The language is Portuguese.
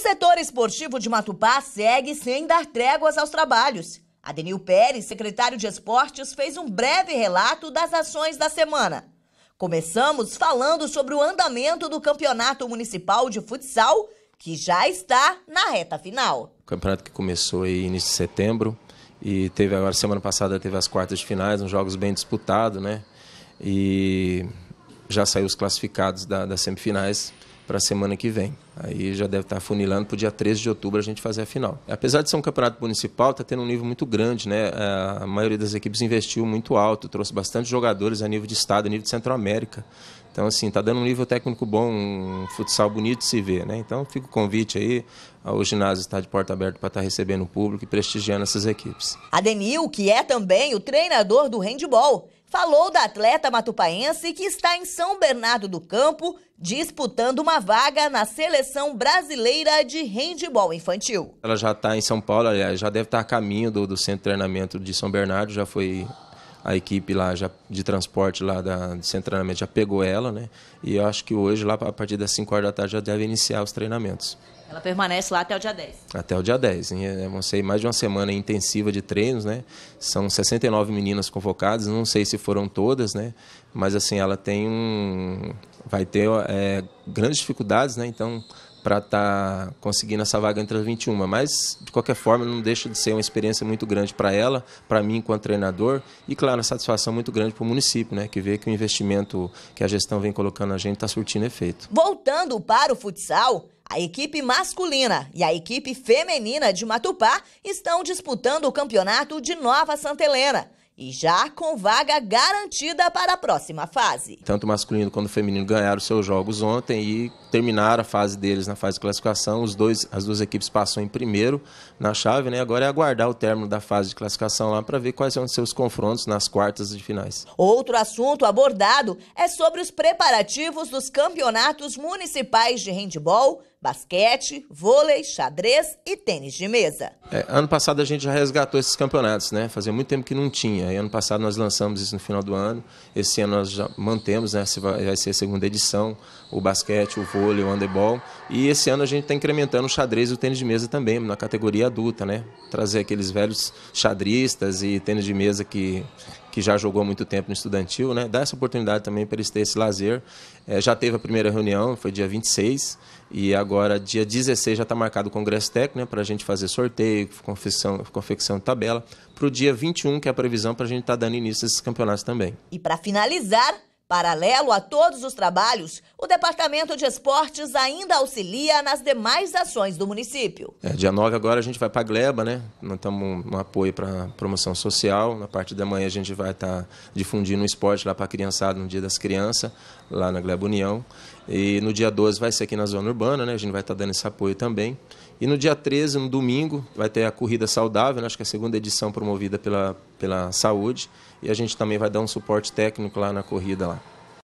setor esportivo de Matupá segue sem dar tréguas aos trabalhos. Adenil Pérez, secretário de Esportes, fez um breve relato das ações da semana. Começamos falando sobre o andamento do Campeonato Municipal de Futsal, que já está na reta final. O campeonato que começou aí início de setembro e teve agora semana passada teve as quartas de finais, uns jogos bem disputados, né? E já saiu os classificados da, das semifinais para a semana que vem. Aí já deve estar funilando para o dia 13 de outubro a gente fazer a final. Apesar de ser um campeonato municipal, está tendo um nível muito grande, né? A maioria das equipes investiu muito alto, trouxe bastante jogadores a nível de estado, a nível de Centro-América. Então, assim, está dando um nível técnico bom, um futsal bonito de se ver, né? Então, fica o convite aí, o ginásio está de porta aberta para estar tá recebendo o público e prestigiando essas equipes. Adenil, que é também o treinador do handball, falou da atleta matupaense que está em São Bernardo do Campo disputando uma vaga na seleção brasileira de handebol infantil. Ela já está em São Paulo, aliás, já deve estar a caminho do, do centro de treinamento de São Bernardo, já foi a equipe lá já de transporte lá da, de treinamento já pegou ela, né? E eu acho que hoje, lá a partir das 5 horas da tarde, já deve iniciar os treinamentos. Ela permanece lá até o dia 10. Até o dia 10. É, vão ser mais de uma semana intensiva de treinos, né? São 69 meninas convocadas, não sei se foram todas, né? Mas assim, ela tem um. Vai ter é, grandes dificuldades, né? Então, para estar tá conseguindo essa vaga entre as 21. Mas, de qualquer forma, não deixa de ser uma experiência muito grande para ela, para mim enquanto treinador, e, claro, uma satisfação muito grande para o município, né, que vê que o investimento que a gestão vem colocando na gente está surtindo efeito. Voltando para o futsal, a equipe masculina e a equipe feminina de Matupá estão disputando o campeonato de Nova Santa Helena e já com vaga garantida para a próxima fase. Tanto o masculino quanto o feminino ganharam seus jogos ontem e terminaram a fase deles na fase de classificação. Os dois, as duas equipes passam em primeiro na chave, né? Agora é aguardar o término da fase de classificação lá para ver quais são os seus confrontos nas quartas de finais. Outro assunto abordado é sobre os preparativos dos campeonatos municipais de handebol basquete, vôlei, xadrez e tênis de mesa. É, ano passado a gente já resgatou esses campeonatos, né? Fazia muito tempo que não tinha. E ano passado nós lançamos isso no final do ano. Esse ano nós já mantemos, né? Vai ser a segunda edição, o basquete, o vôlei, o handebol. E esse ano a gente está incrementando o xadrez e o tênis de mesa também, na categoria adulta, né? Trazer aqueles velhos xadristas e tênis de mesa que que já jogou muito tempo no estudantil, né? Dá essa oportunidade também para eles terem esse lazer. É, já teve a primeira reunião, foi dia 26, e agora dia 16 já está marcado o Congresso Técnico, né? Para a gente fazer sorteio, confecção, confecção de tabela. Para o dia 21, que é a previsão para a gente estar tá dando início a esses campeonatos também. E para finalizar, Paralelo a todos os trabalhos, o Departamento de Esportes ainda auxilia nas demais ações do município. É, dia 9 agora a gente vai para a Gleba, né? Nós estamos no apoio para promoção social. Na parte da manhã a gente vai estar tá difundindo o esporte lá para a criançada no Dia das Crianças, lá na Gleba União. E no dia 12 vai ser aqui na zona urbana, né? A gente vai estar tá dando esse apoio também. E no dia 13, no domingo, vai ter a Corrida Saudável, né? acho que é a segunda edição promovida pela, pela saúde. E a gente também vai dar um suporte técnico lá na corrida lá.